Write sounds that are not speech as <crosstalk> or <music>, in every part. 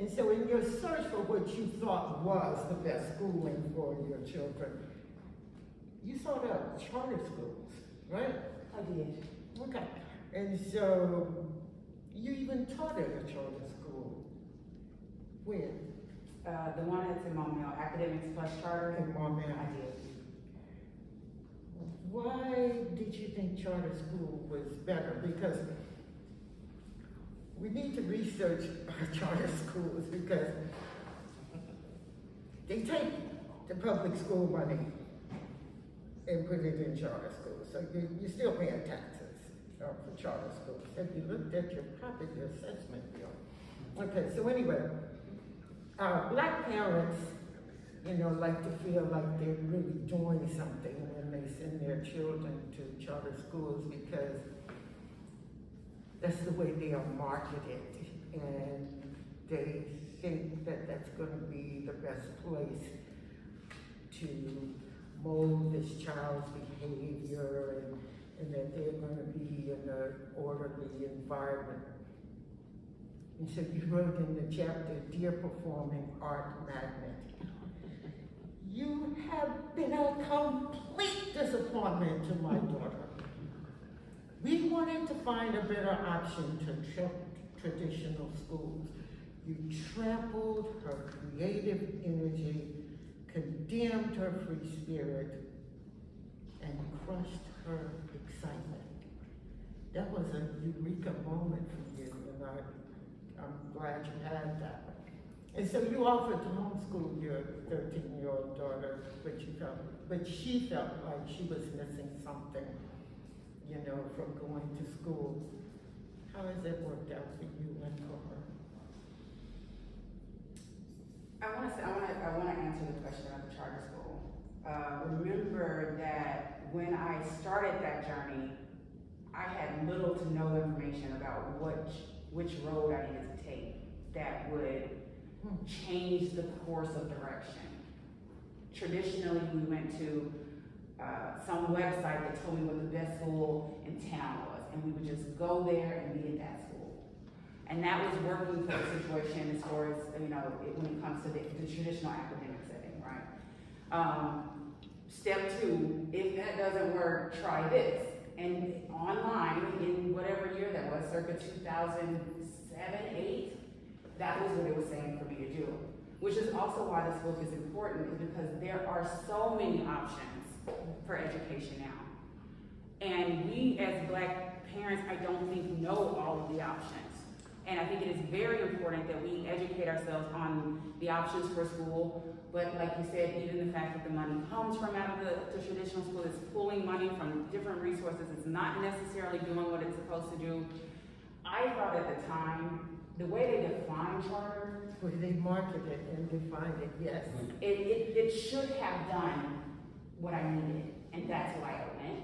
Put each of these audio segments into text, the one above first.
And so in your search for what you thought was the best schooling for your children, you sought out charter schools, right? I did. Okay. And so you even taught at a charter school. Where? Uh, the one that's in Maumelle, Academics Plus Charter. In Maumelle. I did. Why did you think charter school was better? Because we need to research our charter schools because they take the public school money and put it in charter schools. So you, you're still paying taxes uh, for charter schools. Have you looked at your property assessment bill? Okay, so anyway, uh, black parents, you know, like to feel like they're really doing something when they send their children to charter schools because that's the way they are marketed and they think that that's going to be the best place to mold this child's behavior and, and that they're going to be in an orderly environment. And so you wrote in the chapter, Dear Performing Art Magnet, you have been a complete disappointment to my daughter. We wanted to find a better option to tra traditional schools. You trampled her creative energy, condemned her free spirit, and crushed her excitement. That was a eureka moment for you, and I, I'm glad you had that. And so you offered to homeschool your 13-year-old daughter, but you felt, but she felt like she was missing something you know, from going to school. How has that worked out for you and for her? I want to say, I want to, I want to answer the question about the charter school. Uh, remember that when I started that journey, I had little to no information about which which road I needed to take that would change the course of direction. Traditionally, we went to uh, some website that told me what the best school in town was, and we would just go there and be in that school. And that was working for the situation as far as, you know, it, when it comes to the, the traditional academic setting, right? Um, step two, if that doesn't work, try this. And online, in whatever year that was, circa 2007, 8, that was what it was saying for me to do. Which is also why this book is important, is because there are so many options for education now. And we as black parents, I don't think know all of the options. And I think it is very important that we educate ourselves on the options for school. But like you said, even the fact that the money comes from out of the, the traditional school, it's pulling money from different resources. It's not necessarily doing what it's supposed to do. I thought at the time, the way they define charter, Where they market it and define it, yes. it, it, it should have done what I needed, and that's why I went.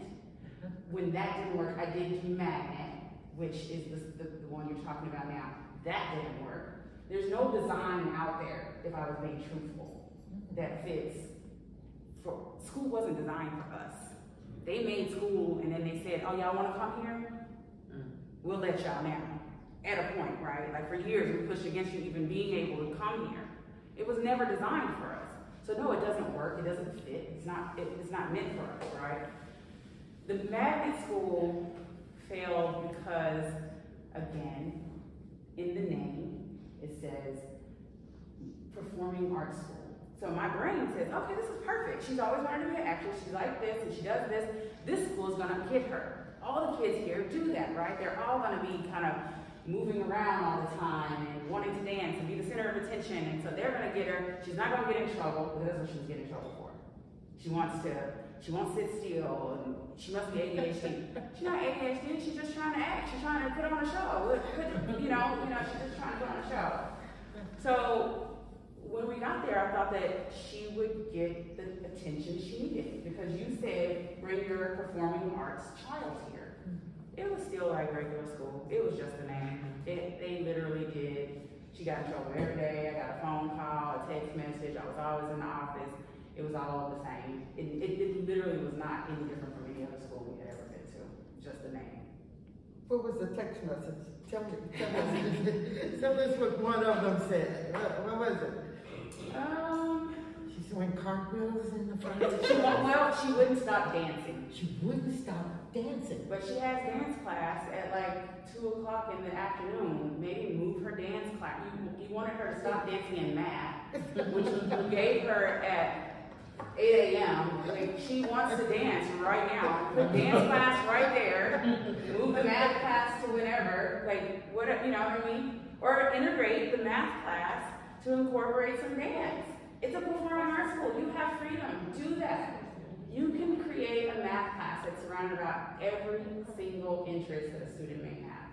When that didn't work, I did do Magnet, which is the, the, the one you're talking about now. That didn't work. There's no design out there, if I was being truthful, that fits. For school wasn't designed for us. They made school, and then they said, "Oh, y'all want to come here? Mm. We'll let y'all now." At a point, right? Like for years, we pushed against you even being able to come here. It was never designed for us. So no, it doesn't work. It doesn't fit. It's not. It, it's not meant for us, right? The magnet school failed because, again, in the name it says performing arts school. So my brain says, okay, this is perfect. She's always wanted to be an actress. She's like this, and she does this. This school is gonna get her. All the kids here do that, right? They're all gonna be kind of moving around all the time and wanting to of attention. And so they're gonna get her, she's not gonna get in trouble, because that's what she's getting in trouble for. She wants to, she won't sit still, and she must be ADHD. she's not ADHD, she's just trying to act, she's trying to put on a show. Put, you know, you know, she's just trying to put on a show. So when we got there, I thought that she would get the attention she needed because you said bring your performing arts child here. It was still like regular school. It was just a name. It, they literally got in trouble every day. I got a phone call, a text message. I was always in the office. It was all the same. It, it, it literally was not any different from any other school we had ever been to. Just the name. What was the text message? Tell me, tell us, <laughs> tell us what one of them said. What, what was it? Um, doing cartwheels in the front. <laughs> she, well, she wouldn't stop dancing. She wouldn't stop dancing. But she has dance class at like two o'clock in the afternoon. Maybe move her dance class. You, you wanted her to stop dancing in math, which you gave her at eight AM. Like, she wants to dance right now. Put dance class right there. Move the math class to whenever, like, what, you know what I mean? Or integrate the math class to incorporate some dance. It's a performing arts school. You have freedom. Do that. You can create a math class that's surrounded about every single interest that a student may have.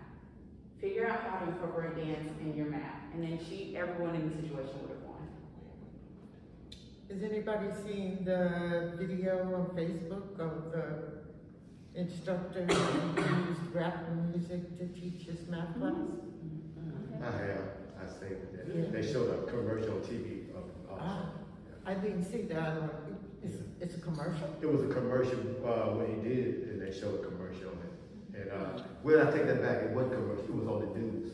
Figure out how to incorporate dance in your math, and then she, everyone in the situation would have won. Has anybody seen the video on Facebook of the instructor who used rap music to teach his math class? I have, I seen Yeah. They showed a commercial on TV Ah, of, Oh. I didn't see that. It's, yeah. it's a commercial? It was a commercial uh, when he did and they showed a commercial. And, and uh, I take that back. It wasn't commercial. It was on the news.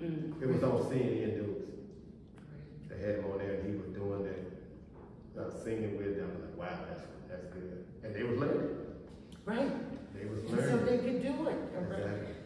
Mm. It was on CNN news. They had him on there, and he was doing that, uh, singing with them. I was like, wow, that's, that's good. And they were learning. Right. They was learning. So they could do it. Exactly.